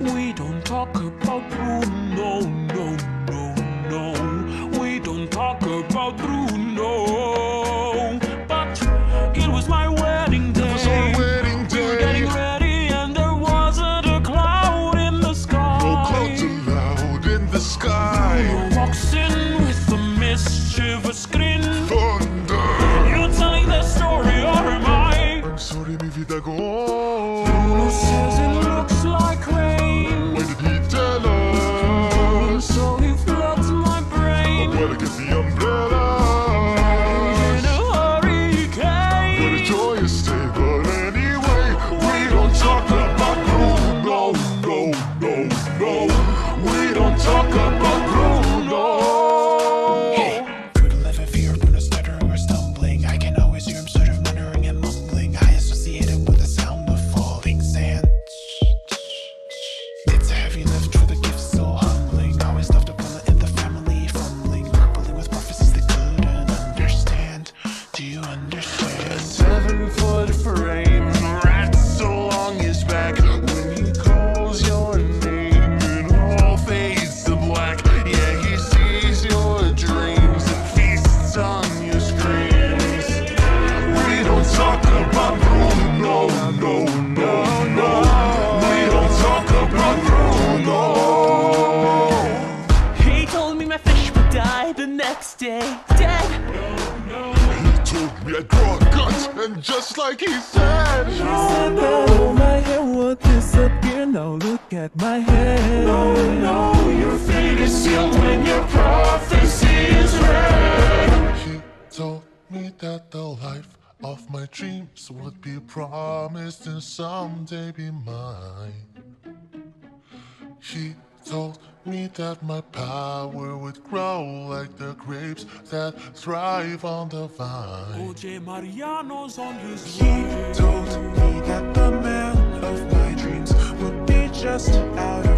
We don't talk about Bruno, no, no, no. No. We don't talk about Bruno. But it was my wedding day. It was our wedding day. We were getting ready, and there wasn't a cloud in the sky. No clouds allowed in the sky. Bruno walks in with a mischievous grin. He gut, and just like he said, said that all my hair would disappear. Now look at my hair. No, no, your fate is sealed when your prophecy is read. He told me that the life of my dreams would be promised and someday be mine. He told me that my power would grow like the grapes that thrive on the vine. OJ Mariano's on his He way. told me that the man of my dreams would be just out